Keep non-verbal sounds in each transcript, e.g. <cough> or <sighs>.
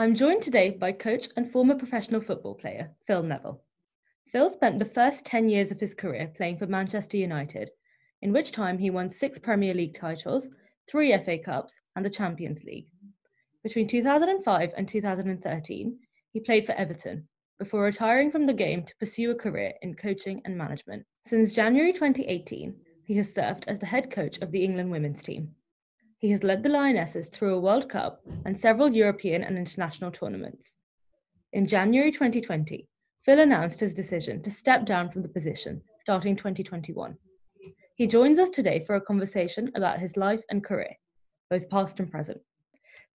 I'm joined today by coach and former professional football player Phil Neville. Phil spent the first 10 years of his career playing for Manchester United, in which time he won six Premier League titles, three FA Cups, and the Champions League. Between 2005 and 2013, he played for Everton before retiring from the game to pursue a career in coaching and management. Since January 2018, he has served as the head coach of the England women's team. He has led the Lionesses through a World Cup and several European and international tournaments. In January 2020, Phil announced his decision to step down from the position starting 2021. He joins us today for a conversation about his life and career, both past and present.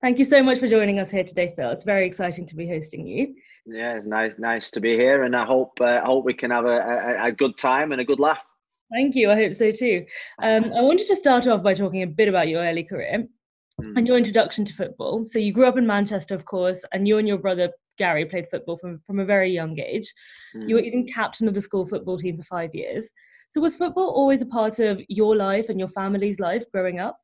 Thank you so much for joining us here today, Phil. It's very exciting to be hosting you. Yeah, it's nice, nice to be here, and I hope uh, I hope we can have a, a, a, good time and a good laugh. Thank you. I hope so too. Um, I wanted to start off by talking a bit about your early career mm. and your introduction to football. So you grew up in Manchester, of course, and you and your brother Gary played football from from a very young age. Mm. You were even captain of the school football team for five years. So was football always a part of your life and your family's life growing up?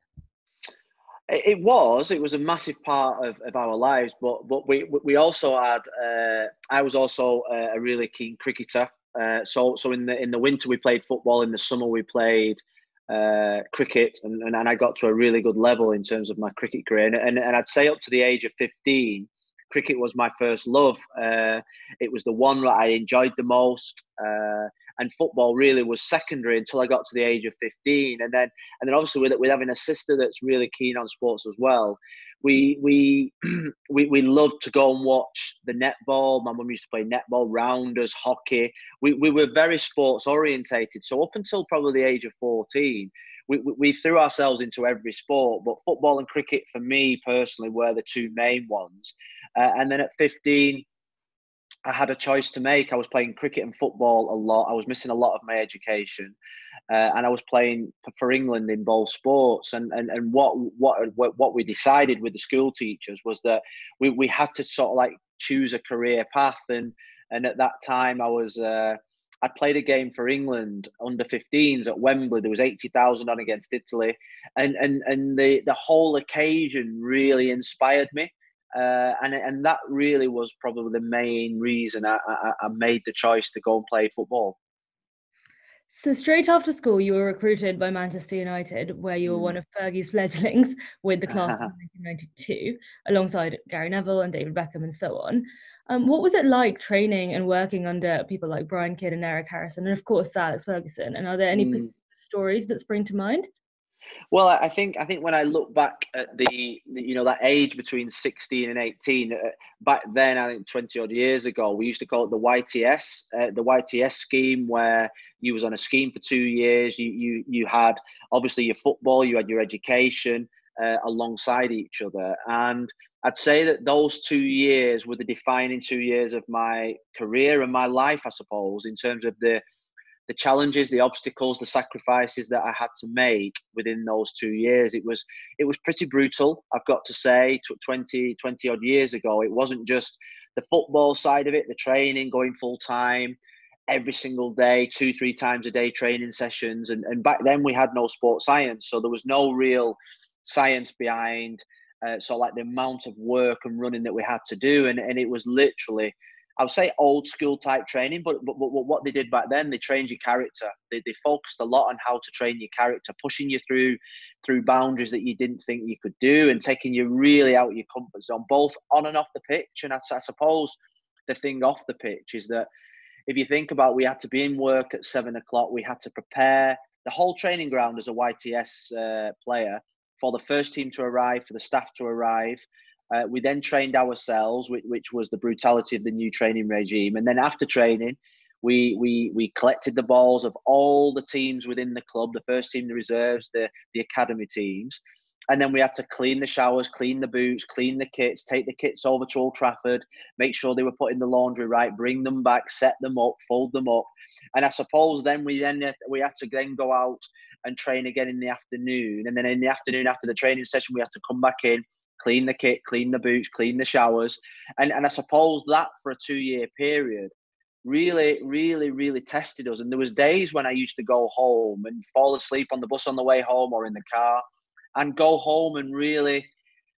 It was. It was a massive part of, of our lives, but but we we also had. Uh, I was also a, really keen cricketer. Uh, so so in the in the winter we played football. In the summer we played uh, cricket, and, and, and I got to a really good level in terms of my cricket career. And, and, and I'd say up to the age of fifteen, cricket was my first love. Uh, it was the one that I enjoyed the most. Uh, and football really was secondary until I got to the age of 15. And then, and then obviously with, with having a sister that's really keen on sports as well, we we <clears throat> we we loved to go and watch the netball. My mum used to play netball, rounders, hockey. We we were very sports orientated. So up until probably the age of 14, we, we threw ourselves into every sport, but football and cricket for me personally were the two main ones. Uh, and then at 15, I had a choice to make. I was playing cricket and football a lot. I was missing a lot of my education, uh, and I was playing for England in both sports. And and and what what what we decided with the school teachers was that we we had to sort of like choose a career path. And and at that time, I was. Uh, I played a game for England under 15s at Wembley. There was 80,000 on against Italy, and and and the the whole occasion really inspired me uh, and and that really was probably the main reason I, I, I, made the choice to go and play football. So straight after school, you were recruited by Manchester United, where you were mm. one of Fergie's fledglings <laughs> with the class of <laughs> 1992, alongside Gary Neville and David Beckham and so on. Um, what was it like training and working under people like Brian Kidd and Eric Harrison, and of course Alex Ferguson? And are there any mm. stories that spring to mind? Well, I think I think when I look back at the, you know that age between sixteen and eighteen, uh, back then I think twenty odd years ago, we used to call it the YTS, uh, the YTS scheme, where you was on a scheme for two years. You you you had obviously your football, you had your education uh, alongside each other, and I'd say that those two years were the defining two years of my career and my life, I suppose, in terms of the the challenges, the obstacles, the sacrifices that I had to make within those two years. It was it was pretty brutal. I've got to say, 20, 20 odd years ago, it wasn't just the football side of it, the training, going full time every single day, two, three times a day training sessions. And, and back then we had no sports science. So there was no real science behind uh, so like the amount of work and running that we had to do. And, and it was literally I would say old school type training, but, but, but what they did back then, they trained your character. They, they focused a lot on how to train your character, pushing you through through boundaries that you didn't think you could do, and taking you really out of your comfort zone, both on and off the pitch. And I, I suppose the thing off the pitch is that if you think about, we had to be in work at seven o'clock. We had to prepare the whole training ground as a YTS uh, player for the first team to arrive, for the staff to arrive. Uh, we then trained ourselves, which, which, was the brutality of the new training regime. And then after training, we, we, we collected the balls of all the teams within the club, the first team, the reserves, the, the academy teams. And then we had to clean the showers, clean the boots, clean the kits, take the kits over to Old Trafford, make sure they were put in the laundry right, bring them back, set them up, fold them up. And I suppose then we then we had to then go out and train again in the afternoon. And then in the afternoon after the training session, we had to come back in, clean the kit, clean the boots, clean the showers. And, and I suppose that for a two year period really, really, really tested us. And there was days when I used to go home and fall asleep on the bus on the way home or in the car and go home and really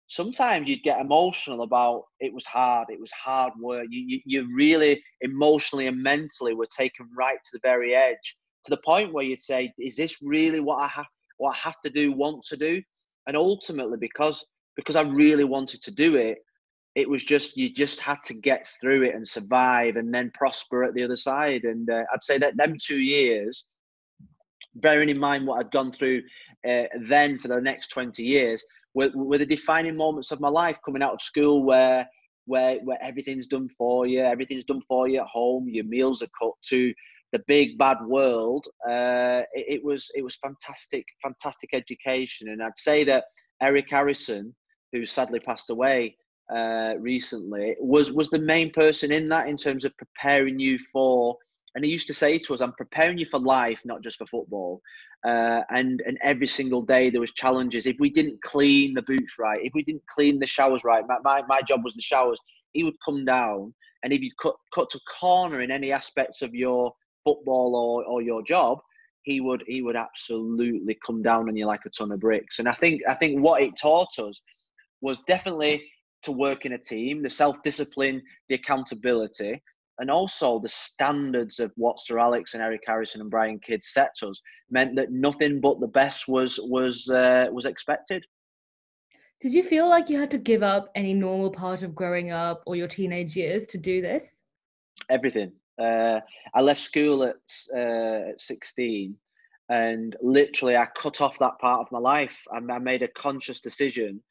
sometimes you'd get emotional about it was hard, it was hard work. You, you, you really emotionally and mentally were taken right to the very edge to the point where you'd say, is this really what I have, what I have to do, want to do? And ultimately, because because I really wanted to do it, it was just you just had to get through it and survive, and then prosper at the other side. And uh, I'd say that them two years, bearing in mind what I'd gone through uh, then for the next twenty years, were, were the defining moments of my life. Coming out of school, where where where everything's done for you, everything's done for you at home, your meals are cut to the big bad world. Uh, it, it, was it was fantastic, fantastic education, and I'd say that Eric Harrison, who sadly passed away uh, recently, was was the main person in that in terms of preparing you for. And he used to say to us, "I'm preparing you for life, not just for football." Uh, and and every single day there was challenges. If we didn't clean the boots right, if we didn't clean the showers right, my, my, my job was the showers. He would come down, and if you cut cut to corner in any aspects of your football or, or your job, he would he would absolutely come down on you like a ton of bricks. And I think I think what it taught us was definitely to work in a team, the self discipline, the accountability, and also the standards of what Sir Alex and Eric Harrison and Brian Kidd set us meant that nothing but the best was was uh, was expected. Did you feel like you had to give up any normal part of growing up or your teenage years to do this? Everything, uh, I left school at, uh, at 16 and literally I cut off that part of my life. I, I made a conscious decision,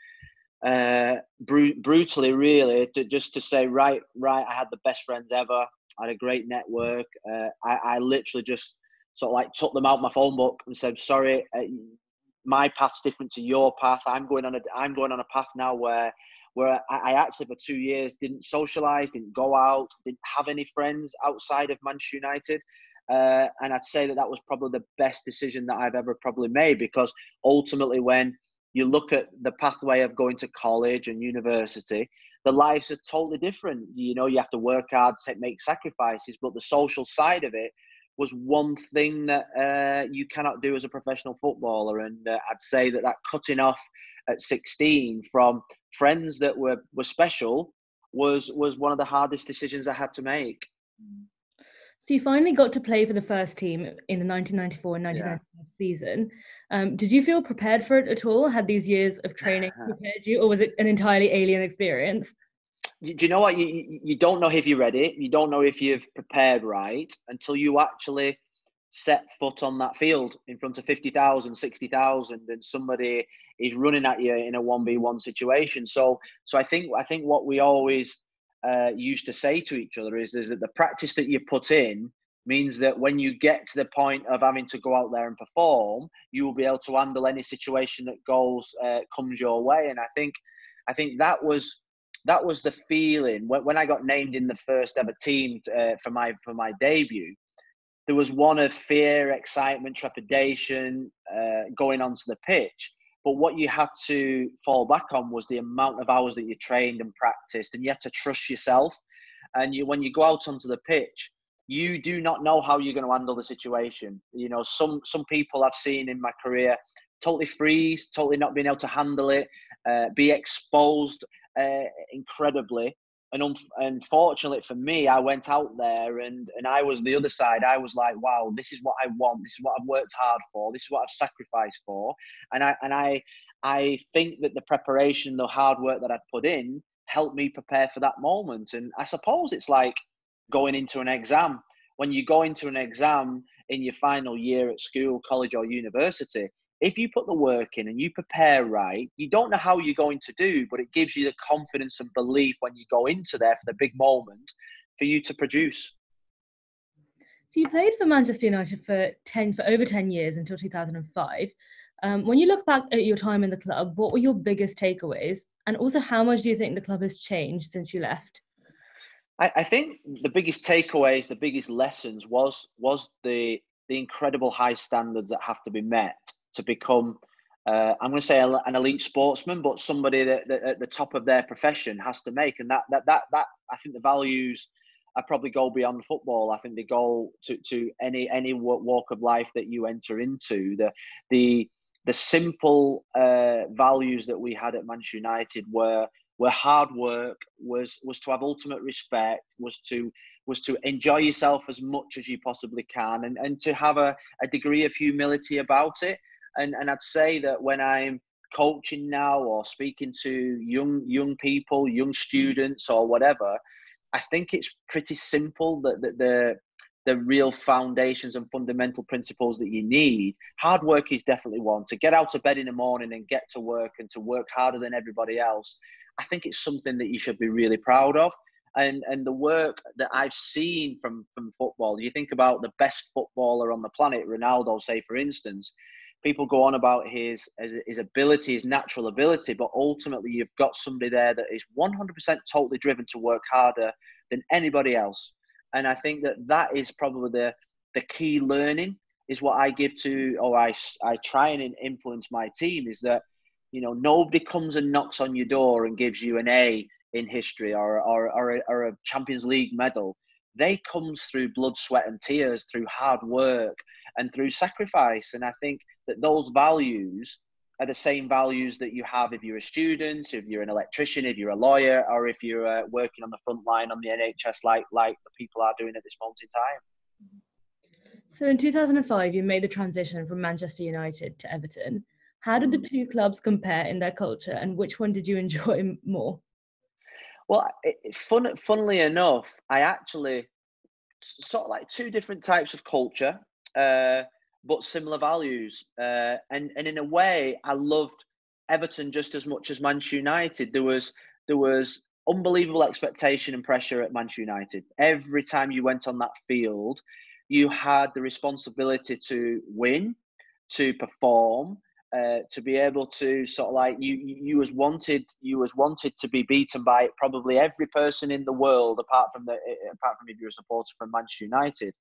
uh, br- brutally, really, to just to say, right, right, I had the best friends ever. I had a great network. Uh, I, I literally just sort of like took them out my phone book and said, sorry, uh, my path's different to your path. I'm going on a, I'm going on a path now where where I, actually for two years didn't socialise, didn't go out, didn't have any friends outside of Manchester United. Uh, and I'd say that that was probably the best decision that I've ever probably made because ultimately, when you look at the pathway of going to college and university, the lives are totally different. You know, you have to work hard, make sacrifices, but the social side of it was one thing that uh, you cannot do as a professional footballer. And uh, I'd say that that cutting off at 16 from friends that were, were special was was one of the hardest decisions I had to make. So you finally got to play for the first team in the 1994 and 1995 yeah. season. Um, did you feel prepared for it at all? Had these years of training <sighs> prepared you, or was it an entirely alien experience? do you know what you you don't know if you're ready you don't know if you've prepared right until you actually set foot on that field in front of 50,000 60,000 and somebody is running at you in a 1v1 situation so so i think i think what we always uh, used to say to each other is, is that the practice that you put in means that when you get to the point of having to go out there and perform you will be able to handle any situation that goes uh, comes your way and i think i think that was that was the feeling when, when I got named in the first ever team uh, for my for my debut. There was one of fear, excitement, trepidation uh, going onto the pitch. But what you had to fall back on was the amount of hours that you trained and practiced, and you had to trust yourself. And you, when you go out onto the pitch, you do not know how you're going to handle the situation. You know, some some people I've seen in my career totally freeze, totally not being able to handle it, uh, be exposed uh, incredibly. And un- unfortunately for me, I went out there and, and I was the other side. I was like, wow, this is what I want. This is what I've worked hard for. This is what I've sacrificed for. And I, and I, I think that the preparation, the hard work that I'd put in helped me prepare for that moment. And I suppose it's like going into an exam. When you go into an exam in your final year at school, college, or university, if you put the work in and you prepare right, you don't know how you're going to do, but it gives you the confidence and belief when you go into there for the big moment for you to produce. So you played for Manchester United for ten for over ten years until 2005. Um, when you look back at your time in the club, what were your biggest takeaways, and also how much do you think the club has changed since you left? I, I think the biggest takeaways, the biggest lessons was was the the incredible high standards that have to be met to become uh, I'm going to say an elite sportsman, but somebody that, that, at the top of their profession has to make, and that that that that I think the values I probably go beyond football. I think they go to, to any any walk of life that you enter into. The the the simple uh, values that we had at Manchester United were were hard work, was was to have ultimate respect, was to was to enjoy yourself as much as you possibly can, and, and to have a, a degree of humility about it. And and I'd say that when I'm coaching now or speaking to young young people, young students or whatever, I think it's pretty simple that, that the the real foundations and fundamental principles that you need. Hard work is definitely one. To get out of bed in the morning and get to work and to work harder than everybody else, I think it's something that you should be really proud of. And and the work that I've seen from from football, you think about the best footballer on the planet, Ronaldo, say for instance, people go on about his his ability, his natural ability, but ultimately you've got somebody there that is 100% totally driven to work harder than anybody else. And I think that that is probably the the key learning is what I give to, or I I try and influence my team is that you know nobody comes and knocks on your door and gives you an A in history or or or a, or a Champions League medal. They comes through blood, sweat, and tears, through hard work and through sacrifice. And I think that those values are the same values that you have if you're a student, if you're an electrician, if you're a lawyer, or if you're uh, working on the front line on the NHS, like like the people are doing at this moment in time. So in 2005, you made the transition from Manchester United to Everton. How did the mm. two clubs compare in their culture, and which one did you <laughs> enjoy more? Well, it, fun, funnily enough, I actually sort of like two different types of culture. Uh, but similar values. Uh, and and in a way, I loved Everton just as much as Manchester United. There was there was unbelievable expectation and pressure at Manchester United. Every time you went on that field, you had the responsibility to win, to perform, uh, to be able to sort of like you you was wanted you was wanted to be beaten by probably every person in the world apart from the apart from if you're a supporter from Manchester United.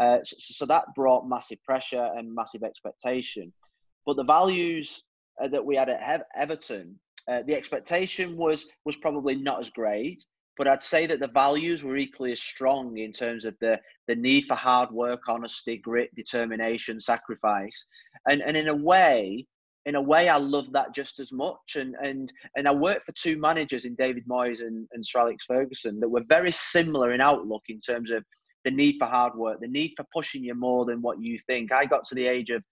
Uh, so, so, that brought massive pressure and massive expectation. But the values uh, that we had at Everton, uh, the expectation was was probably not as great. But I'd say that the values were equally as strong in terms of the the need for hard work, honesty, grit, determination, sacrifice, and and in a way, in a way, I love that just as much. And and and I worked for two managers in David Moyes and, and Sir Alex Ferguson that were very similar in outlook in terms of the need for hard work, the need for pushing you more than what you think. I got to the age of,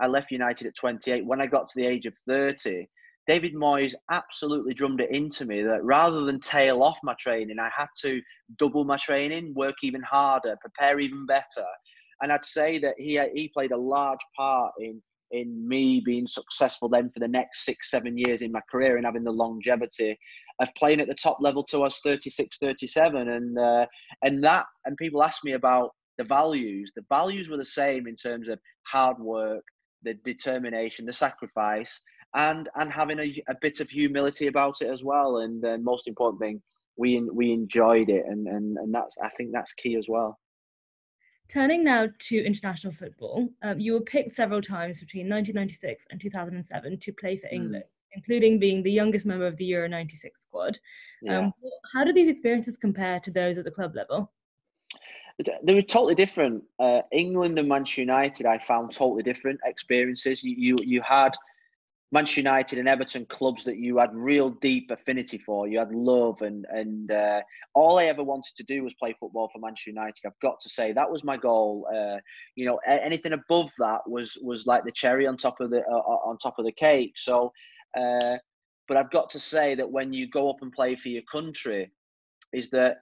I left United at 28. When I got to the age of 30, David Moyes absolutely drummed it into me that rather than tail off my training, I had to double my training, work even harder, prepare even better. And I'd say that he he played a large part in in me being successful then for the next six, seven years in my career and having the longevity of playing at the top level to us 36, 37. And, uh, and that, and people ask me about the values. The values were the same in terms of hard work, the determination, the sacrifice, and, and having a, a bit of humility about it as well. And the most important thing, we, we enjoyed it. And, and, and that's, I think that's key as well. Turning now to international football, um, you were picked several times between 1996 and 2007 to play for hmm. England, mm. Including being the youngest member of the Euro 96 squad. Yeah. Um, how do these experiences compare to those at the club level? They were totally different. Uh, England and Manchester United, I found totally different experiences. You, you, you had Manchester United and Everton clubs that you had real deep affinity for. You had love, and and uh, all I ever wanted to do was play football for Manchester United. I've got to say that was my goal. Uh, you know, anything above that was was like the cherry on top of the uh, on top of the cake. So, uh, but I've got to say that when you go up and play for your country, is that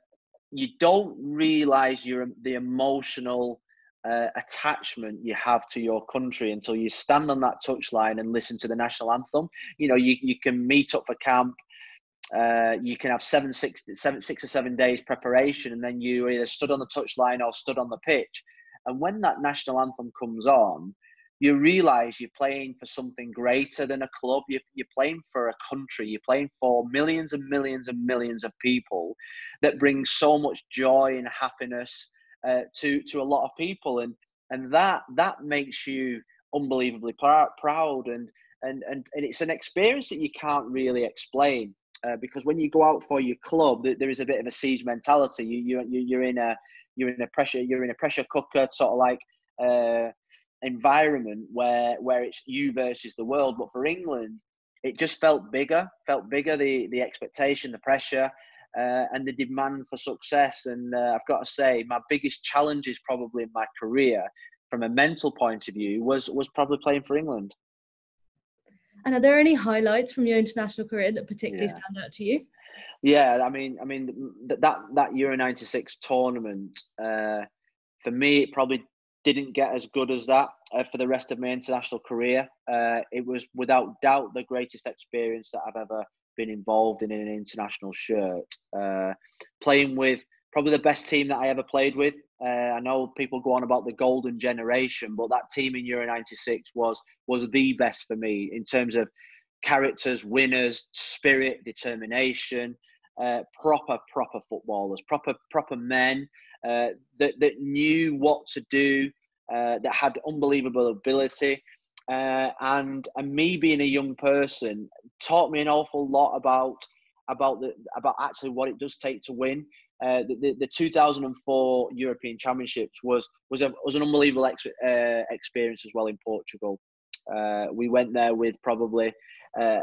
you don't realize your the emotional uh, attachment you have to your country until you stand on that touchline and listen to the national anthem. You know, you, you can meet up for camp. Uh, you can have seven, six, seven, six or seven days preparation, and then you either stood on the touchline or stood on the pitch. And when that national anthem comes on, you realize you're playing for something greater than a club. You're, you're playing for a country. You're playing for millions and millions and millions of people that brings so much joy and happiness uh, to to a lot of people, and and that that makes you unbelievably pr- proud, and, and and and it's an experience that you can't really explain. Uh, because when you go out for your club, there is a bit of a siege mentality. You you you're in a you're in a pressure you're in a pressure cooker, sort of like uh, environment where where it's you versus the world. But for England, it just felt bigger, felt bigger. The the expectation, the pressure, uh, and the demand for success. And uh, I've got to say, my biggest challenges probably in my career, from a mental point of view, was was probably playing for England. And are there any highlights from your international career that particularly yeah. stand out to you? Yeah, I mean, I mean that that Euro '96 tournament uh, for me, it probably didn't get as good as that uh, for the rest of my international career. Uh, it was without doubt the greatest experience that I've ever been involved in, in an international shirt. Uh, playing with probably the best team that I ever played with. Uh, I know people go on about the golden generation, but that team in Euro '96 was was the best for me in terms of characters, winners, spirit, determination, uh, proper proper footballers, proper proper men uh, that that knew what to do, uh, that had unbelievable ability. Uh, and and me being a young person taught me an awful lot about about the about actually what it does take to win. Uh, the, the, the 2004 European Championships was was a, was an unbelievable ex, uh, experience as well in Portugal. Uh, we went there with probably uh,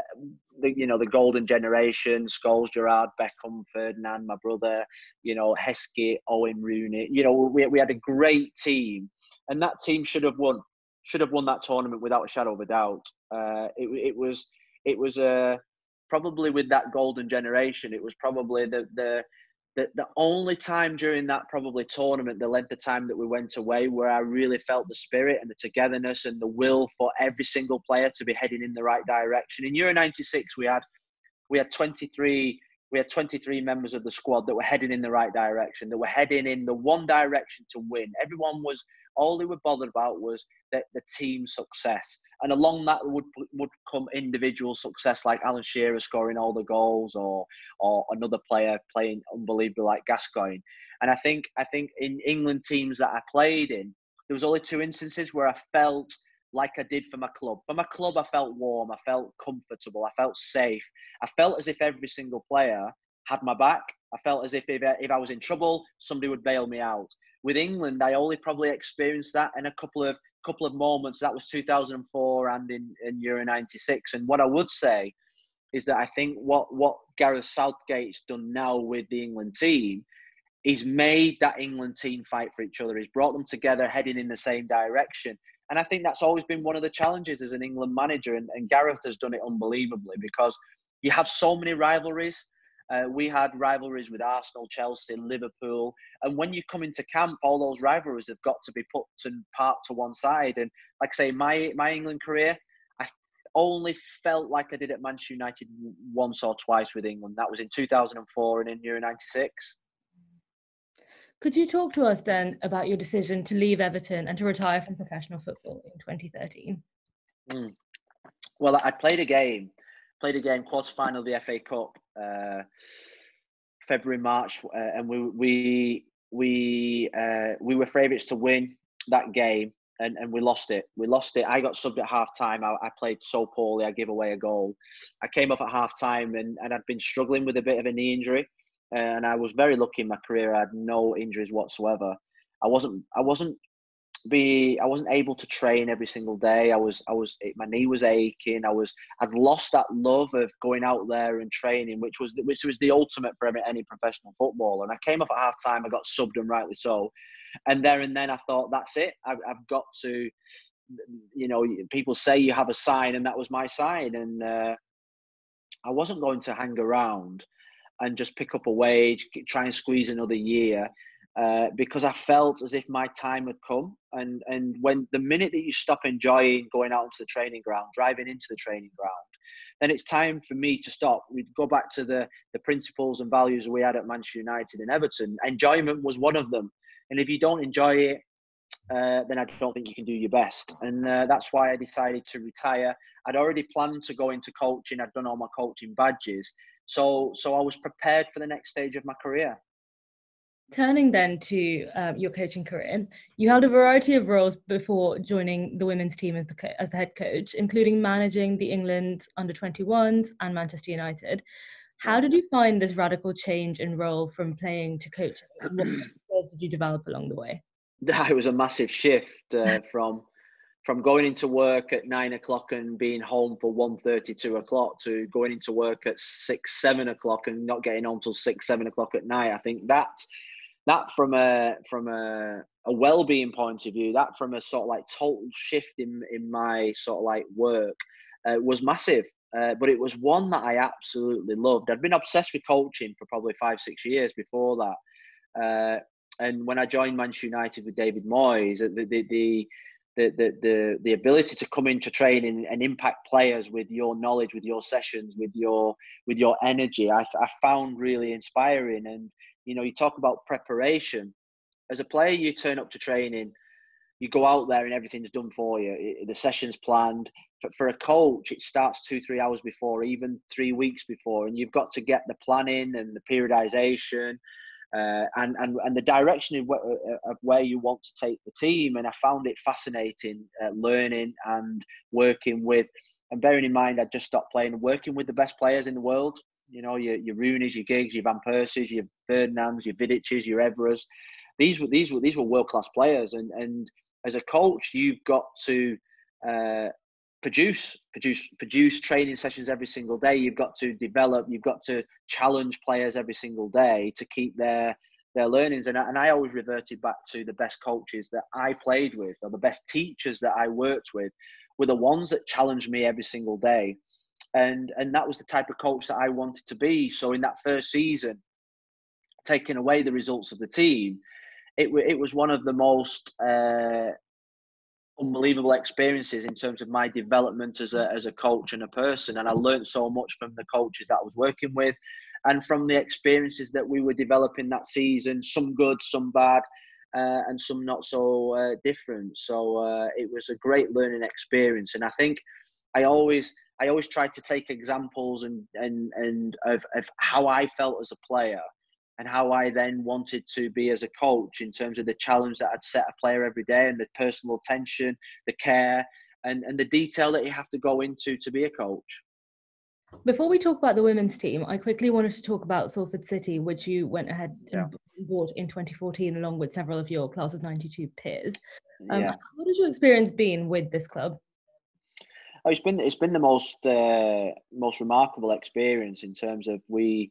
the you know the golden generation: Scholes, Gerrard, Beckham, Ferdinand, my brother, you know Heskey, Owen Rooney. You know we we had a great team, and that team should have won should have won that tournament without a shadow of a doubt. Uh, it, it was it was a uh, probably with that golden generation. It was probably the the the, the only time during that probably tournament, the length of time that we went away, where I really felt the spirit and the togetherness and the will for every single player to be heading in the right direction. In Euro '96, we had we had 23 we had 23 members of the squad that were heading in the right direction, that were heading in the one direction to win. Everyone was all they were bothered about was the, the team success, and along that would would come individual success, like Alan Shearer scoring all the goals, or or another player playing unbelievable like Gascoigne. And I think I think in England teams that I played in, there was only two instances where I felt like I did for my club. For my club, I felt warm, I felt comfortable, I felt safe. I felt as if every single player had my back. I felt as if if I, if I was in trouble, somebody would bail me out. With England, I only probably experienced that in a couple of couple of moments. That was 2004 and in, in Euro 96. And what I would say is that I think what what Gareth Southgate's done now with the England team He's made that England team fight for each other. He's brought them together, heading in the same direction. And I think that's always been one of the challenges as an England manager. And, and Gareth has done it unbelievably because you have so many rivalries. Uh, we had rivalries with Arsenal, Chelsea, Liverpool, and when you come into camp, all those rivalries have got to be put to part to one side. And like I say, my my England career, I only felt like I did at Manchester United once or twice with England. That was in 2004 and in Euro '96. Could you talk to us then about your decision to leave Everton and to retire from professional football in 2013? Mm. Well, I played a game, played a game quarter final of the FA Cup, uh, February March, uh, and we we we uh, we were favourites to win that game, and, and we lost it. We lost it. I got subbed at half time. I, I played so poorly. I gave away a goal. I came off at half time, and, and I'd been struggling with a bit of a knee injury and I was very lucky in my career. I had no injuries whatsoever. I wasn't I wasn't be I wasn't able to train every single day. I was I was my knee was aching. I was I'd lost that love of going out there and training, which was which was the ultimate for any professional footballer. And I came off at half time. I got subbed and rightly so. And there and then I thought that's it. I've, I've got to. You know, people say you have a sign, and that was my sign. And uh, I wasn't going to hang around and just pick up a wage, try and squeeze another year. Uh, because I felt as if my time had come, and and when the minute that you stop enjoying going out into the training ground, driving into the training ground, then it's time for me to stop. We'd go back to the the principles and values we had at Manchester United and Everton. Enjoyment was one of them, and if you don't enjoy it, uh, then I don't think you can do your best. And uh, that's why I decided to retire. I'd already planned to go into coaching. I'd done all my coaching badges, so, so I was prepared for the next stage of my career. Turning then to um, your coaching career, you held a variety of roles before joining the women's team as the co- as the head coach, including managing the England under 21s and Manchester United. How did you find this radical change in role from playing to coaching? What <clears throat> skills did you develop along the way? It was a massive shift uh, <laughs> from from going into work at nine o'clock and being home for 1.30, 2 o'clock to going into work at six, seven o'clock and not getting home till six, seven o'clock at night. I think that that from a from a, a well-being point of view, that from a sort of like total shift in in my sort of like work uh, was massive. Uh, but it was one that I absolutely loved. I'd been obsessed with coaching for probably five, six years before that. Uh, and when I joined Manchester United with David Moyes, the, the, the the, the the the ability to come into training and impact players with your knowledge, with your sessions, with your with your energy, I, I found really inspiring. And you know, you talk about preparation. As a player, you turn up to training, you go out there, and everything's done for you. The session's planned. For, a coach, it starts two, three hours before, even three weeks before, and you've got to get the planning and the periodization uh, and, and and the direction of, uh, of, where you want to take the team. And I found it fascinating uh, learning and working with, and bearing in mind I just stopped playing, working with the best players in the world. You know, your your Rooney's, your Giggs, your Van Persies, your Ferdinands, your Vidic's, your Evras. These were these were these were world class players, and and as a coach, you've got to uh, produce produce produce training sessions every single day. You've got to develop you've got to challenge players every single day to keep their their learnings. And I, and I always reverted back to the best coaches that I played with or the best teachers that I worked with were the ones that challenged me every single day and and that was the type of coach that I wanted to be so in that first season taking away the results of the team it, it was one of the most uh, unbelievable experiences in terms of my development as a, as a coach and a person. And I learned so much from the coaches that I was working with and from the experiences that we were developing that season, some good, some bad. Uh, and some not so uh, different. So uh, it was a great learning experience, and I think I always I always try to take examples and and and of, of how I felt as a player and how I then wanted to be as a coach in terms of the challenge that I'd set a player every day and the personal attention, the care, and, and the detail that you have to go into to be a coach. Before we talk about the women's team, I quickly wanted to talk about Salford City, which you went ahead yeah. and bought in 2014 along with several of your class of 92 peers. Um, yeah. What has your experience been with this club? Oh, it's been it's been the most uh, most remarkable experience in terms of we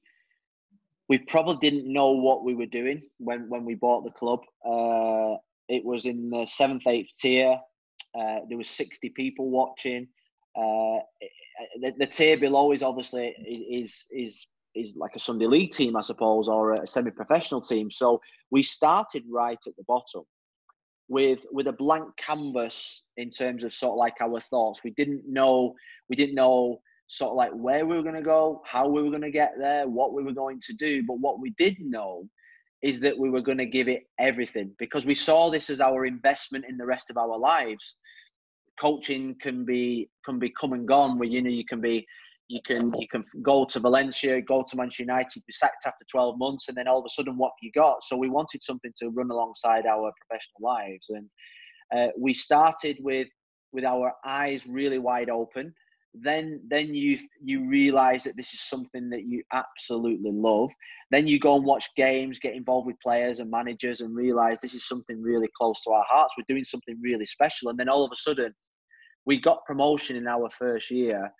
we probably didn't know what we were doing when, when we bought the club. Uh, it was in the seventh, eighth tier. Uh, there was 60 people watching. Uh, the, the, tier below is obviously is is is like a Sunday league team, I suppose, or a semi-professional team. So we started right at the bottom with with a blank canvas in terms of sort of like our thoughts. We didn't know we didn't know sort of like where we were going to go, how we were going to get there, what we were going to do. But what we did know is that we were going to give it everything because we saw this as our investment in the rest of our lives. Coaching can be can be come and gone. Where you know you can be you can you can go to Valencia, go to Manchester United, be sacked after 12 months, and then all of a sudden, what have you got? So we wanted something to run alongside our professional lives, and uh, we started with with our eyes really wide open. Then then you you realize that this is something that you absolutely love. Then you go and watch games get involved with players and managers and realize this is something really close to our hearts. We're doing something really special. And then all of a sudden we got promotion in our first year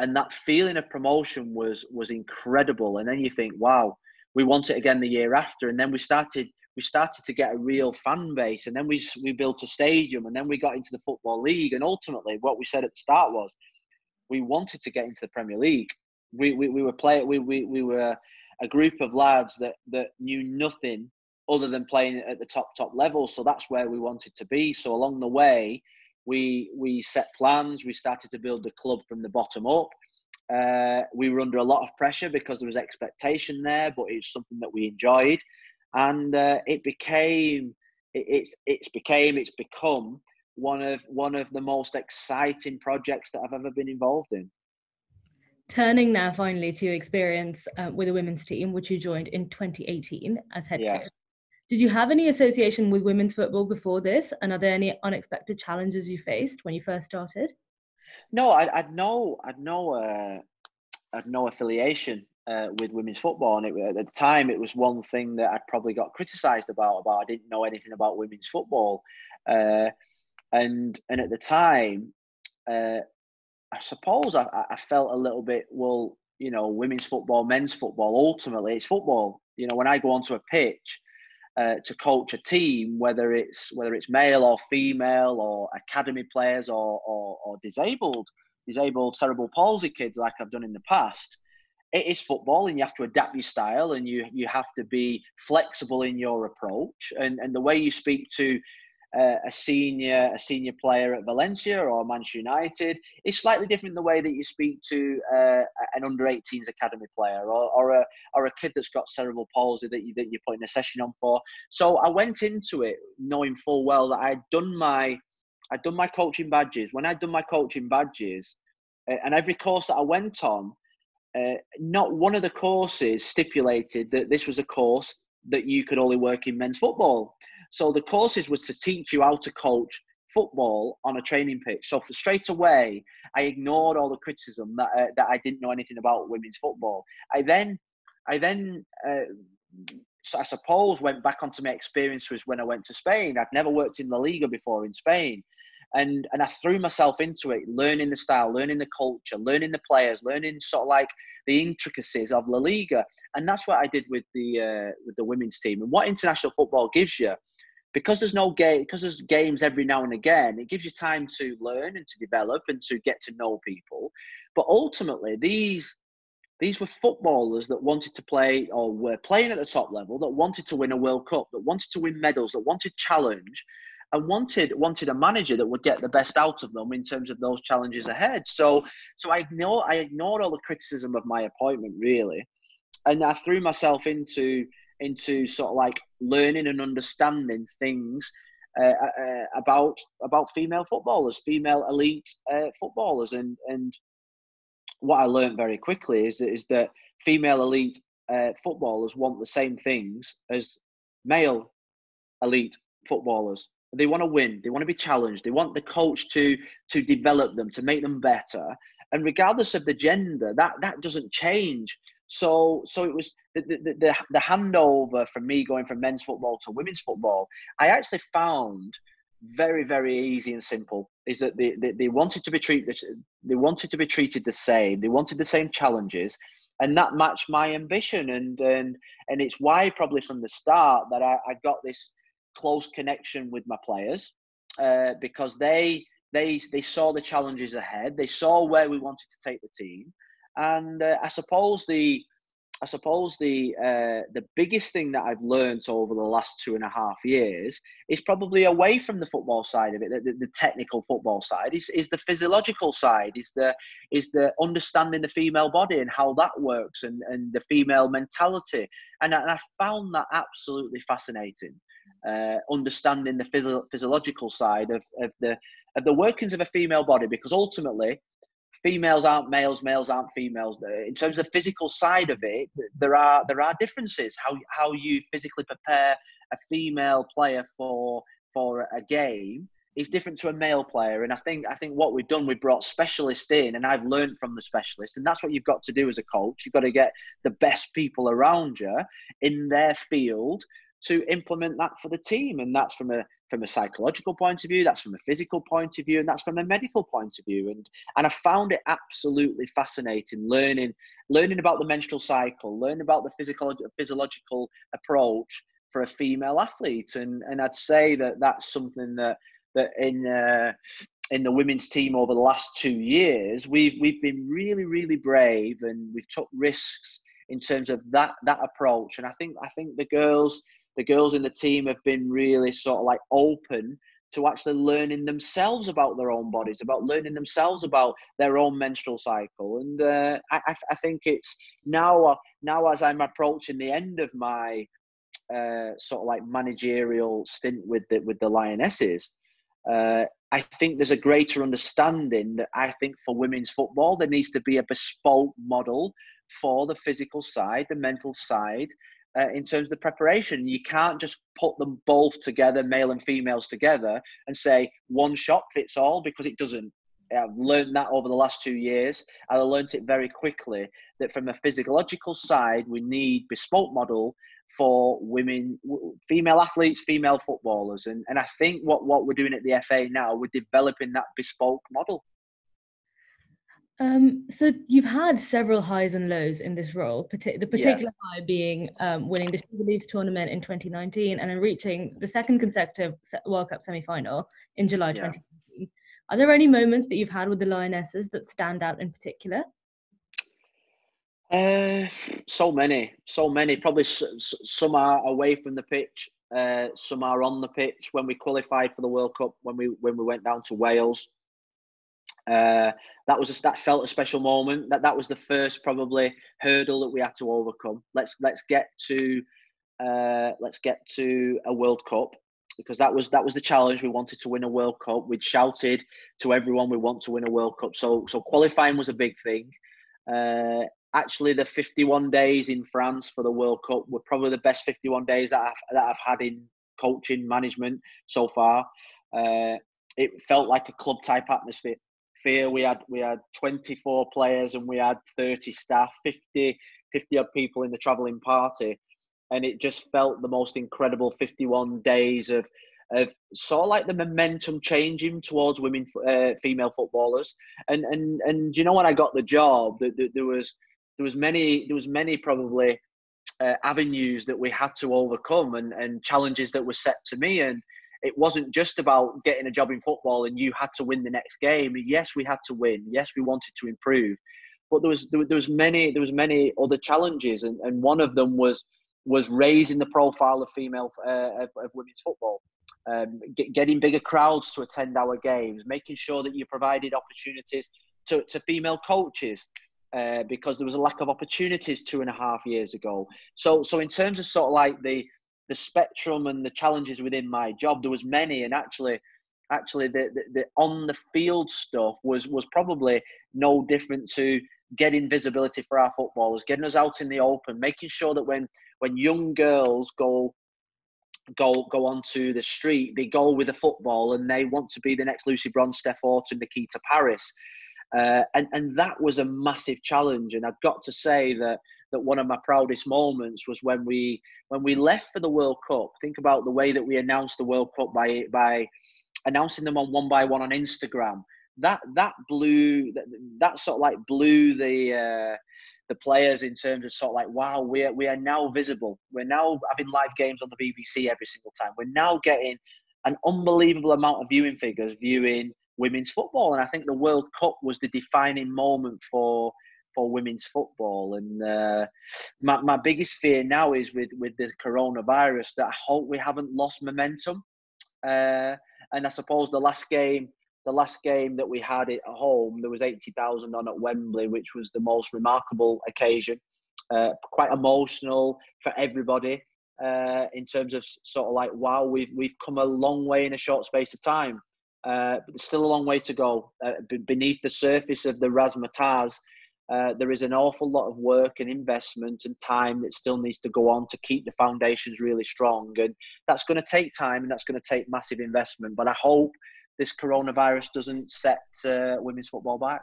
and that feeling of promotion was was incredible and then you think wow we want it again the year after and then we started we started to get a real fan base and then we we built a stadium and then we got into the football league and ultimately what we said at the start was we wanted to get into the Premier League. We, we, we were play, we, we, we were a group of lads that, that knew nothing other than playing at the top top level. So that's where we wanted to be. So along the way, we we set plans. We started to build the club from the bottom up. Uh, we were under a lot of pressure because there was expectation there, but it's something that we enjoyed, and uh, it became it, it's it's became it's become one of one of the most exciting projects that I've ever been involved in. Turning now finally to your experience uh, with the women's team, which you joined in 2018 as head yeah. coach. Did you have any association with women's football before this? And are there any unexpected challenges you faced when you first started? No, I, would no, I'd no, uh, I'd no affiliation uh, with women's football, and it, at the time, it was one thing that I'd probably got criticised about. About I didn't know anything about women's football. Uh, and and at the time, uh, I suppose I, I felt a little bit well. You know, women's football, men's football. Ultimately, it's football. You know, when I go onto a pitch, uh, to coach a team, whether it's whether it's male or female or academy players or, or, or disabled disabled cerebral palsy kids like I've done in the past. It is football, and you have to adapt your style, and you you have to be flexible in your approach, and and the way you speak to a senior a senior player at Valencia or Manchester United is slightly different the way that you speak to uh, an under 18s academy player or, or a or a kid that's got cerebral palsy that you that you're putting a session on for. So I went into it knowing full well that I'd done my I'd done my coaching badges. When I'd done my coaching badges, uh, and every course that I went on, uh, not one of the courses stipulated that this was a course that you could only work in men's football. So the courses was to teach you how to coach football on a training pitch. So straight away, I ignored all the criticism that uh, that I didn't know anything about women's football. I then, I then, uh, I suppose, went back onto my experiences when I went to Spain. I'd never worked in La Liga before in Spain, and and I threw myself into it, learning the style, learning the culture, learning the players, learning sort of like the intricacies of La Liga, and that's what I did with the uh, with the women's team. And what international football gives you because there's no game because there's games every now and again it gives you time to learn and to develop and to get to know people. But ultimately these these were footballers that wanted to play or were playing at the top level that wanted to win a world cup that wanted to win medals that wanted challenge and wanted wanted a manager that would get the best out of them in terms of those challenges ahead. So so i ignored i ignored all the criticism of my appointment really. And i threw myself into into sort of like learning and understanding things uh, uh, uh, about about female footballers, female elite uh, footballers, and and what I learned very quickly is is that female elite uh, footballers want the same things as male elite footballers. They want to win. They want to be challenged. They want the coach to to develop them, to make them better. And regardless of the gender, that that doesn't change. So, so it was the, the, the, the handover from me going from men's football to women's football. I actually found very, very easy and simple. Is that they, they, they wanted to be treated they wanted to be treated the same. They wanted the same challenges, and that matched my ambition. And and and it's why probably from the start that I, I got this close connection with my players uh, because they they they saw the challenges ahead. They saw where we wanted to take the team and uh, I suppose the I suppose the uh, the biggest thing that I've learned over the last two and a half years is probably away from the football side of it, the, the, technical football side, is, is the physiological side, is the is the understanding the female body and how that works and, and the female mentality, and, and I found that absolutely fascinating, uh, understanding the physio- physiological side of, of the of the workings of a female body, because ultimately females aren't males, males aren't females. In terms of the physical side of it, there are there are differences. How how you physically prepare a female player for for a game is different to a male player. And I think I think what we've done, we brought specialists in, and I've learned from the specialists, and that's what you've got to do as a coach. You've got to get the best people around you in their field to implement that for the team, and that's from a from a psychological point of view, that's from a physical point of view, and that's from a medical point of view. And and I found it absolutely fascinating learning learning about the menstrual cycle, learning about the physical physiological approach for a female athlete. And and I'd say that that's something that that in uh, in the women's team over the last two years, we've we've been really really brave and we've took risks in terms of that that approach. And I think I think the girls the girls in the team have been really sort of like open to actually learning themselves about their own bodies, about learning themselves about their own menstrual cycle. And uh, I, I, think it's now, now as I'm approaching the end of my uh, sort of like managerial stint with the, with the Lionesses, uh, I think there's a greater understanding that I think for women's football, there needs to be a bespoke model for the physical side, the mental side, uh, in terms of the preparation. You can't just put them both together, male and females together, and say one shot fits all because it doesn't. I've learned that over the last two years. And I learned it very quickly that from a physiological side, we need bespoke model for women, female athletes, female footballers. And, and I think what, what we're doing at the FA now, we're developing that bespoke model. Um, so you've had several highs and lows in this role. the particular yeah. high being um, winning the SheBelieves tournament in 2019 and then reaching the second consecutive World Cup semi-final in July yeah. 2019. Are there any moments that you've had with the Lionesses that stand out in particular? Uh, so many, so many. Probably some are away from the pitch. Uh, some are on the pitch. When we qualified for the World Cup, when we when we went down to Wales, uh, that was a, that felt a special moment. That that was the first probably hurdle that we had to overcome. Let's let's get to uh, let's get to a World Cup because that was that was the challenge. We wanted to win a World Cup. We'd shouted to everyone we want to win a World Cup. So so qualifying was a big thing. Uh, actually the 51 days in France for the World Cup were probably the best 51 days that I've, that I've had in coaching management so far. Uh, it felt like a club type atmosphere. Fear. We had we had 24 players and we had 30 staff, 50 50 odd people in the travelling party, and it just felt the most incredible 51 days of of sort of like the momentum changing towards women, uh, female footballers. And and and you know when I got the job, there, there was there was many there was many probably uh, avenues that we had to overcome and, and challenges that were set to me. And it wasn't just about getting a job in football and you had to win the next game. Yes we had to win. Yes we wanted to improve. But there was there, was many there was many other challenges and, and one of them was was raising the profile of female uh, of, of, women's football. Um, get, getting bigger crowds to attend our games making sure that you provided opportunities to, to female coaches uh, because there was a lack of opportunities two and a half years ago. So, so in terms of sort of like the the spectrum and the challenges within my job, there was many, and actually, actually the, the, the on the field stuff was was probably no different to getting visibility for our footballers, getting us out in the open, making sure that when when young girls go go go onto the street, they go with a football and they want to be the next Lucy Bronze, Steph Houghton, Nikita Parris Uh, and and that was a massive challenge. And I've got to say that that one of my proudest moments was when we when we left for the World Cup. Think about the way that we announced the World Cup by by announcing them on one by one on Instagram. That that blew that, that sort of like blew the uh, the players in terms of sort of like wow we are, we are now visible. We're now having live games on the BBC every single time. We're now getting an unbelievable amount of viewing figures viewing women's football. And I think the World Cup was the defining moment for for women's football. And uh, my, my biggest fear now is with, with the coronavirus that I hope we haven't lost momentum. Uh, and I suppose the last game, the last game that we had at home, there was 80,000 on at Wembley, which was the most remarkable occasion. Uh, quite emotional for everybody uh, in terms of sort of like, wow, we've, we've come a long way in a short space of time. Uh, but there's still a long way to go. Uh, beneath the surface of the razzmatazz, uh, there is an awful lot of work and investment and time that still needs to go on to keep the foundations really strong. And that's going to take time and that's going to take massive investment. But I hope this coronavirus doesn't set uh, women's football back.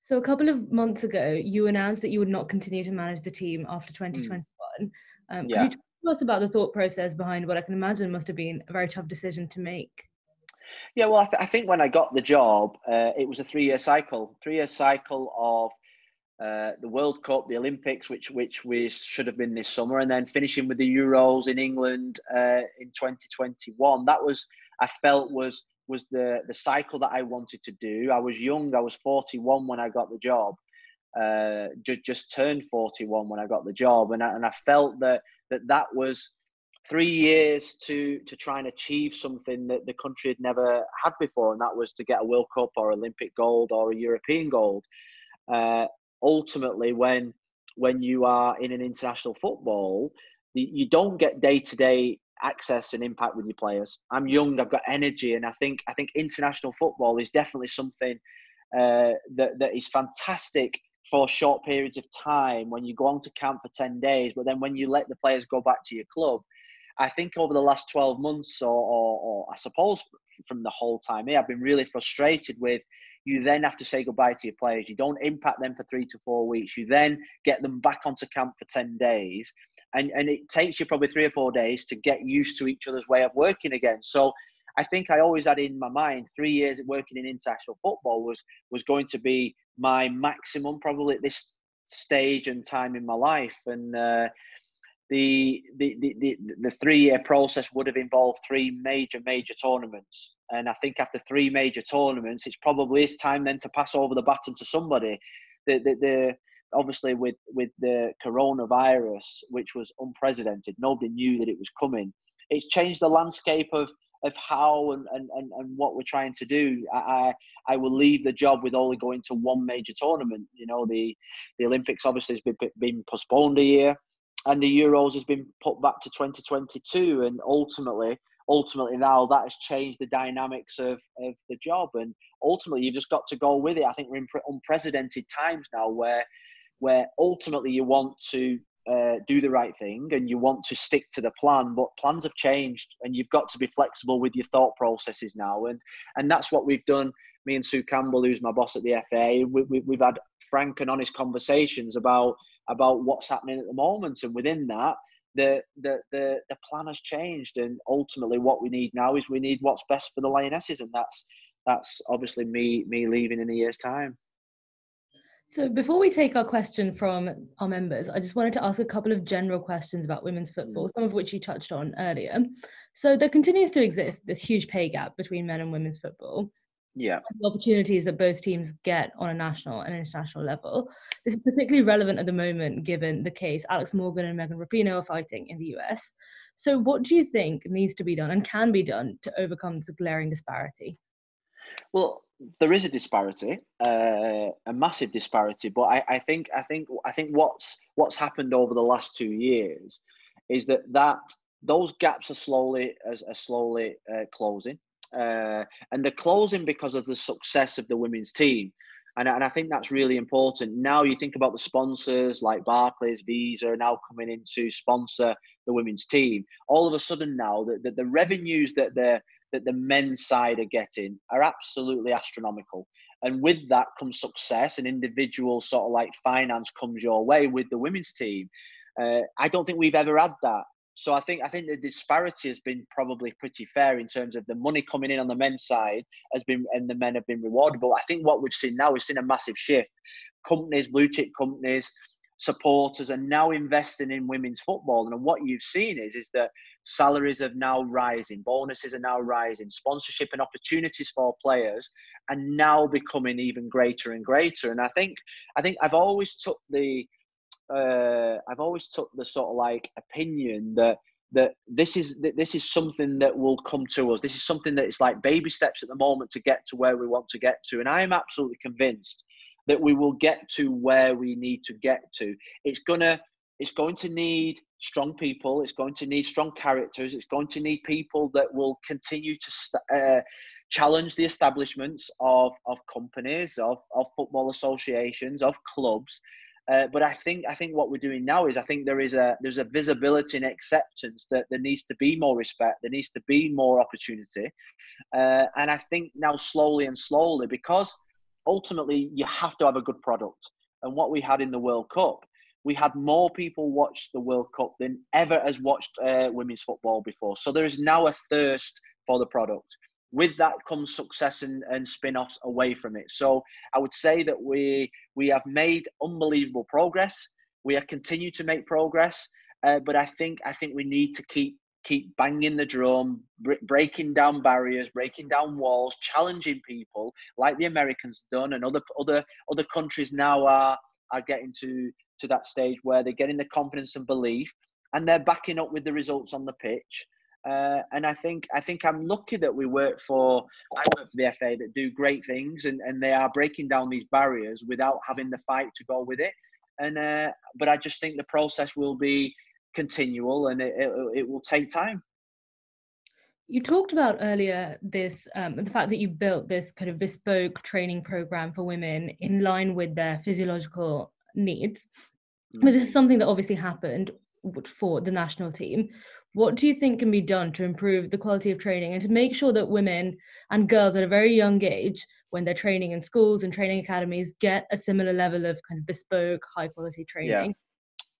So, a couple of months ago, you announced that you would not continue to manage the team after 2021. Mm. Um, yeah. Could you talk to us about the thought process behind what I can imagine must have been a very tough decision to make? Yeah, well, I, th- I think when I got the job, uh, it was a three-year cycle, three-year cycle of uh, the World Cup, the Olympics, which which we should have been this summer, and then finishing with the Euros in England uh, in 2021. That was I felt was was the the cycle that I wanted to do. I was young. I was 41 when I got the job. Uh, just just turned 41 when I got the job, and I, and I felt that that that was three years to to try and achieve something that the country had never had before, and that was to get a World Cup or Olympic gold or a European gold. Uh, ultimately, when when you are in an international football, you don't get day to day access and impact with your players. I'm young, I've got energy, and I think I think international football is definitely something uh, that that is fantastic for short periods of time when you go on to camp for 10 days but then when you let the players go back to your club I think over the last 12 months, or, or, or, I suppose from the whole time here. I've been really frustrated with you then have to say goodbye to your players. You don't impact them for three to four weeks. You then get them back onto camp for 10 days. And, and it takes you probably three or four days to get used to each other's way of working again. So I think I always had in my mind three years working in international football was was going to be my maximum probably at this stage and time in my life. And uh, the, the, the, the, three year process would have involved three major, major tournaments. And I think after three major tournaments, it's probably is time then to pass over the baton to somebody. The, the, the, obviously with, with the coronavirus, which was unprecedented, nobody knew that it was coming. It's changed the landscape of, of how and, and, and, and what we're trying to do. I, I will leave the job with only going to one major tournament. You know, the, the Olympics obviously has been, been postponed a year and the Euros has been put back to 2022, and ultimately, ultimately now that has changed the dynamics of, of the job, and ultimately you've just got to go with it. I think we're in unprecedented times now, where where ultimately you want to uh, do the right thing and you want to stick to the plan, but plans have changed, and you've got to be flexible with your thought processes now, and and that's what we've done. Me and Sue Campbell, who's my boss at the FA, we, we, we've had frank and honest conversations about about what's happening at the moment. And within that, the, the, the, the plan has changed. And ultimately, what we need now is we need what's best for the Lionesses. And that's, that's obviously me, me leaving in a year's time. So before we take our question from our members, I just wanted to ask a couple of general questions about women's hmm. football, some of which you touched on earlier. So there continues to exist this huge pay gap between men and women's football yeah the opportunities that both teams get on a national and international level. This is particularly relevant at the moment given the case Alex Morgan and Megan Rapinoe are fighting in the US. So what do you think needs to be done and can be done to overcome this glaring disparity? Well, there is a disparity, uh, a massive disparity, but I, I think I think I think what's what's happened over the last two years is that that those gaps are slowly are, are slowly uh, closing uh, and they're closing because of the success of the women's team. And, and I think that's really important. Now you think about the sponsors like Barclays, Visa are now coming in to sponsor the women's team. All of a sudden now that the, the revenues that the that the men's side are getting are absolutely astronomical. And with that comes success and individual sort of like finance comes your way with the women's team. Uh, I don't think we've ever had that so I think I think the disparity has been probably pretty fair in terms of the money coming in on the men's side has been and the men have been rewarded. But I think what we've seen now, we've seen a massive shift. Companies, blue chip companies, supporters are now investing in women's football. And what you've seen is is that salaries are now rising, bonuses are now rising, sponsorship and opportunities for players are now becoming even greater and greater. And I think I think I've always took the uh, I've always took the sort of like opinion that that this is that this is something that will come to us. This is something that is like baby steps at the moment to get to where we want to get to, and I am absolutely convinced that we will get to where we need to get to. It's gonna it's going to need strong people. It's going to need strong characters. It's going to need people that will continue to uh, challenge the establishments of, of companies, of, of football associations, of clubs, uh, but I think I think what we're doing now is I think there is a there's a visibility and acceptance that there needs to be more respect, there needs to be more opportunity, uh, and I think now slowly and slowly because ultimately you have to have a good product. And what we had in the World Cup, we had more people watch the World Cup than ever has watched uh, women's football before. So there is now a thirst for the product with that comes success and, and spin-offs away from it. So I would say that we we have made unbelievable progress. We are continue to make progress, uh, but I think I think we need to keep keep banging the drum, breaking down barriers, breaking down walls, challenging people like the Americans done, and other other other countries now are are getting to to that stage where they're getting the confidence and belief, and they're backing up with the results on the pitch. Uh, and I think I think I'm lucky that we work for I work for the FA that do great things and, and they are breaking down these barriers without having the fight to go with it. And uh, but I just think the process will be continual and it, it, it will take time. You talked about earlier this um, the fact that you built this kind of bespoke training program for women in line with their physiological needs. But this is mm. something that obviously happened for the national team. What do you think can be done to improve the quality of training and to make sure that women and girls at a very young age, when they're training in schools and training academies, get a similar level of kind of bespoke, high quality training?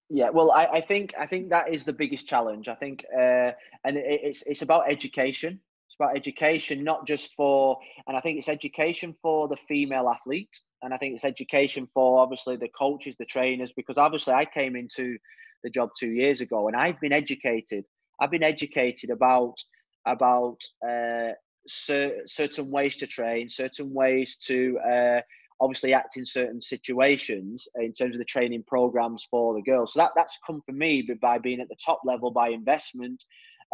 Yeah. yeah, well, I, I think I think that is the biggest challenge. I think, uh, and it, it's it's about education. It's about education, not just for, and I think it's education for the female athlete, and I think it's education for obviously the coaches, the trainers, because obviously I came into the job two years ago, and I've been educated I've been educated about about uh, cer- certain ways to train, certain ways to uh, obviously act in certain situations in terms of the training programs for the girls. So that that's come for me by being at the top level, by investment,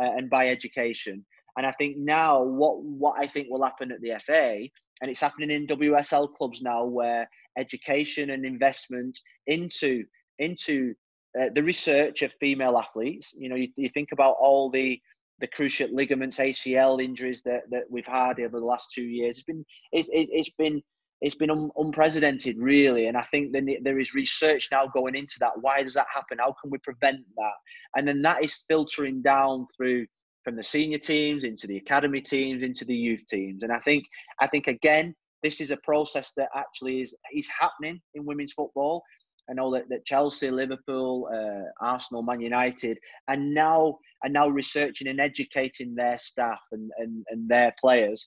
uh, and by education. And I think now what what I think will happen at the FA, and it's happening in WSL clubs now, where education and investment into into uh, the research of female athletes. You know, you, you think about all the the cruciate ligaments, ACL injuries that, that we've had over the last two years. It's been it's, it's been it's been un, unprecedented, really. And I think then there is research now going into that. Why does that happen? How can we prevent that? And then that is filtering down through from the senior teams into the academy teams into the youth teams. And I think I think again, this is a process that actually is is happening in women's football. I know that, that Chelsea, Liverpool, uh, Arsenal, Man United, and now are now researching and educating their staff and, and, and their players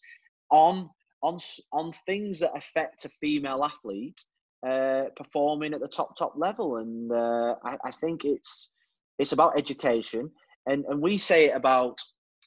on on on things that affect a female athlete uh, performing at the top top level. And uh, I, I think it's it's about education, and and we say it about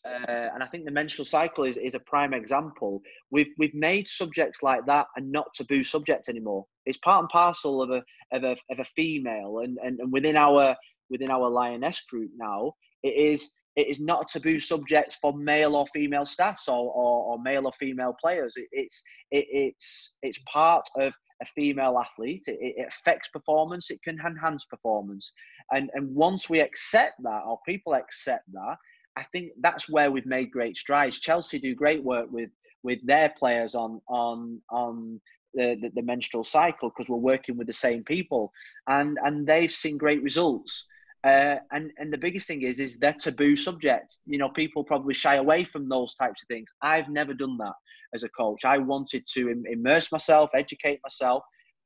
uh, and I think the menstrual cycle is, is a prime example. We've we've made subjects like that a not taboo subject anymore. It's part and parcel of a of a, of a female, and, and, and within our within our lioness group now, it is it is not taboo subject for male or female staffs or, or, or male or female players. It, it's it, it's it's part of a female athlete. It, it, affects performance. It can enhance performance, and and once we accept that, or people accept that, I think that's where we've made great strides. Chelsea do great work with with their players on on on the, the, the menstrual cycle because we're working with the same people, and and they've seen great results. Uh, and and the biggest thing is is they're taboo subjects. You know, people probably shy away from those types of things. I've never done that as a coach. I wanted to Im- immerse myself, educate myself,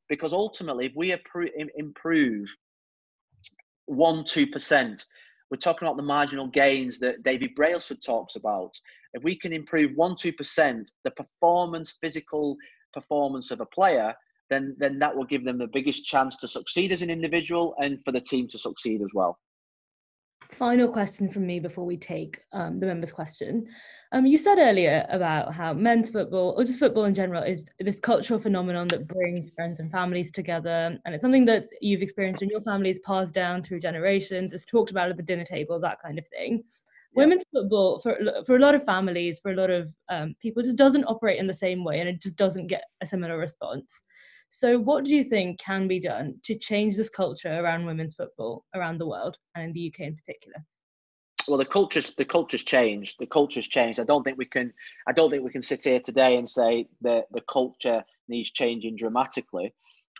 because ultimately, if we improve one two percent we're talking about the marginal gains that David Brailsford talks about. If we can improve one, two percent the performance, physical performance of a player, then then that will give them the biggest chance to succeed as an individual and for the team to succeed as well. Final question from me before we take um, the members' question. Um, you said earlier about how men's football, or just football in general, is this cultural phenomenon that brings friends and families together. And it's something that you've experienced in your family, is passed down through generations, it's talked about at the dinner table, that kind of thing. Yeah. Women's football, for, for a lot of families, for a lot of um, people, just doesn't operate in the same way and it just doesn't get a similar response. So, what do you think can be done to change this culture around women's football around the world and in the UK in particular? Well, the culture's the culture's changed. The culture's changed. I don't think we can. I don't think we can sit here today and say that the culture needs changing dramatically.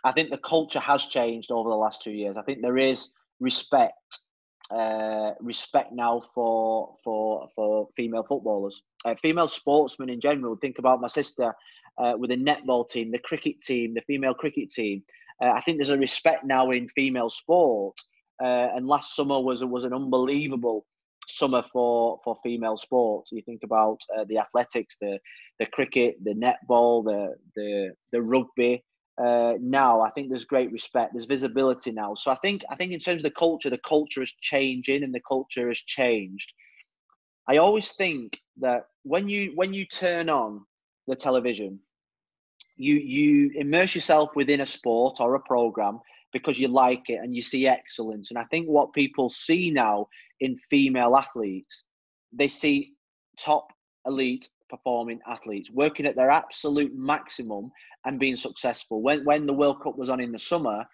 I think the culture has changed over the last two years. I think there is respect, uh, respect now for for for female footballers, uh, female sportsmen in general. Think about my sister uh, with the netball team, the cricket team, the female cricket team. Uh, I think there's a respect now in female sport. Uh, and last summer was was an unbelievable summer for for female sports. You think about uh, the athletics, the the cricket, the netball, the the the rugby. Uh, now I think there's great respect. There's visibility now. So I think I think in terms of the culture, the culture is changing and the culture has changed. I always think that when you when you turn on the television, you you immerse yourself within a sport or a program because you like it and you see excellence. And I think what people see now in female athletes, they see top elite performing athletes working at their absolute maximum and being successful. When when the World Cup was on in the summer,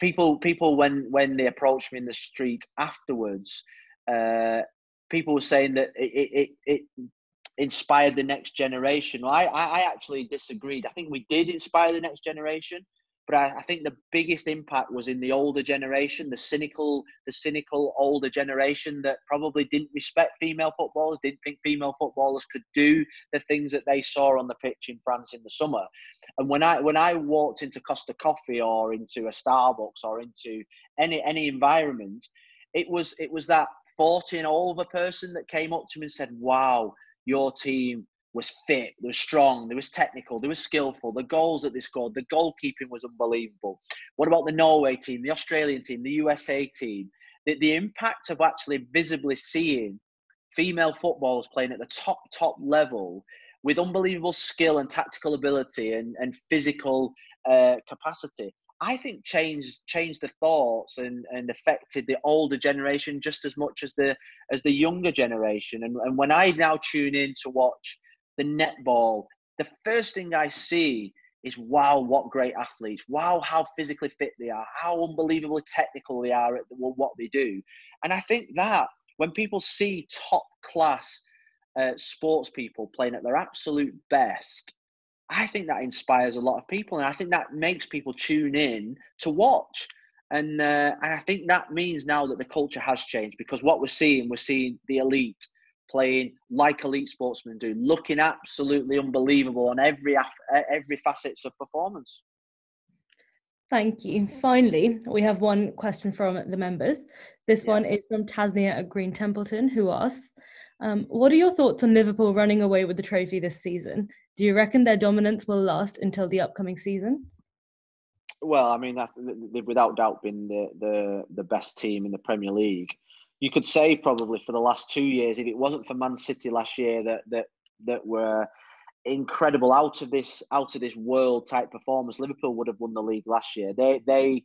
people people when when they approached me in the street afterwards, uh, people were saying that it, it, it inspired the next generation. Well, I, I actually disagreed. I think we did inspire the next generation but I, I, think the biggest impact was in the older generation, the cynical, the cynical older generation that probably didn't respect female footballers, didn't think female footballers could do the things that they saw on the pitch in France in the summer. And when I when I walked into Costa Coffee or into a Starbucks or into any any environment, it was it was that 40 and over person that came up to me and said, "Wow, your team was fit, they were strong, they was technical, they was skillful. The goals that they scored, the goalkeeping was unbelievable. What about the Norway team, the Australian team, the USA team? The, the impact of actually visibly seeing female footballers playing at the top, top level with unbelievable skill and tactical ability and, and physical uh, capacity. I think changed changed the thoughts and, and affected the older generation just as much as the as the younger generation. And, and when I now tune in to watch the netball, the first thing I see is wow, what great athletes! Wow, how physically fit they are! How unbelievably technical they are at what they do! And I think that when people see top class uh, sports people playing at their absolute best, I think that inspires a lot of people, and I think that makes people tune in to watch. And uh, and I think that means now that the culture has changed because what we're seeing, we're seeing the elite playing like elite sportsmen do, looking absolutely unbelievable on every every facets of performance. Thank you. Finally, we have one question from the members. This yeah. one is from Tasnia at Green Templeton, who asks, um, "What are your thoughts on Liverpool running away with the trophy this season? Do you reckon their dominance will last until the upcoming seasons?" Well, I mean, they've without doubt been the, the the best team in the Premier League you could say probably for the last two years, if it wasn't for Man City last year that that that were incredible out of this out of this world type performance, Liverpool would have won the league last year. They they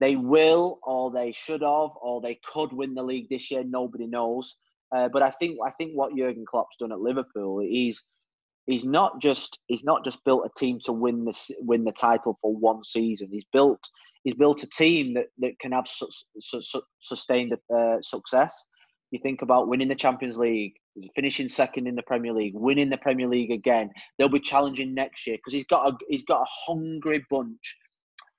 they will or they should have or they could win the league this year. Nobody knows. Uh, but I think I think what Jurgen Klopp's done at Liverpool, he's he's not just he's not just built a team to win the win the title for one season. He's built he's built a team that, that can have su- su- su- sustained uh, success. You think about winning the Champions League, finishing second in the Premier League, winning the Premier League again. They'll be challenging next year because he's got a he's got a hungry bunch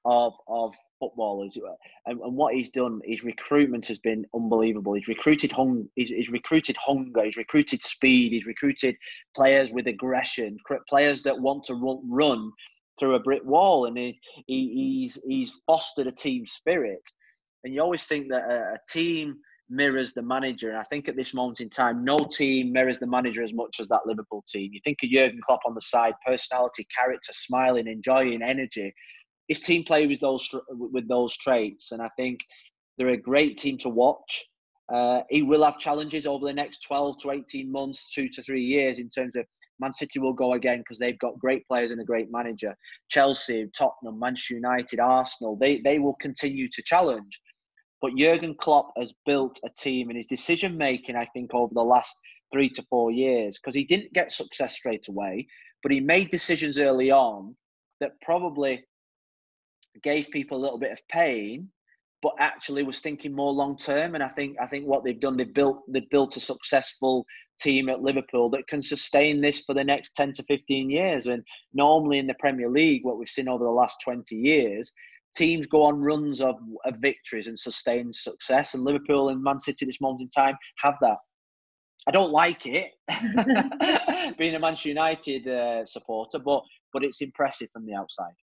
of of footballers. And, and what he's done, his recruitment has been unbelievable. He's recruited hung, he's, he's recruited hunger, he's recruited speed, he's recruited players with aggression, players that want to run, run through a brick wall, and he, he, he's he's fostered a team spirit. And you always think that a, a team mirrors the manager. And I think at this moment in time, no team mirrors the manager as much as that Liverpool team. You think of Jurgen Klopp on the side, personality, character, smiling, enjoying, energy. His team play with those with those traits, and I think they're a great team to watch. Uh, he will have challenges over the next 12 to 18 months, two to three years in terms of Man City will go again because they've got great players and a great manager. Chelsea, Tottenham, Manchester United, Arsenal, they, they will continue to challenge. But Jurgen Klopp has built a team and his decision making, I think, over the last three to four years, because he didn't get success straight away, but he made decisions early on that probably gave people a little bit of pain but actually was thinking more long term. And I think I think what they've done, they've built they've built a successful team at Liverpool that can sustain this for the next ten to fifteen years. And normally in the Premier League, what we've seen over the last twenty years, teams go on runs of, of victories and sustained success. And Liverpool and Man City this moment in time have that. I don't like it, <laughs> <laughs> being a Manchester United uh, supporter, but but it's impressive from the outside.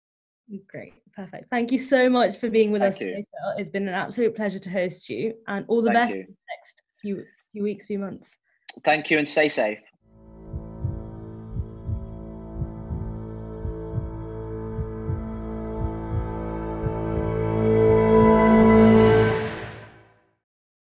Great, perfect. Thank you so much for being with Thank us you. today, Phil. It's been an absolute pleasure to host you, and all the Thank best you. next few few weeks, few months. Thank you, and stay safe.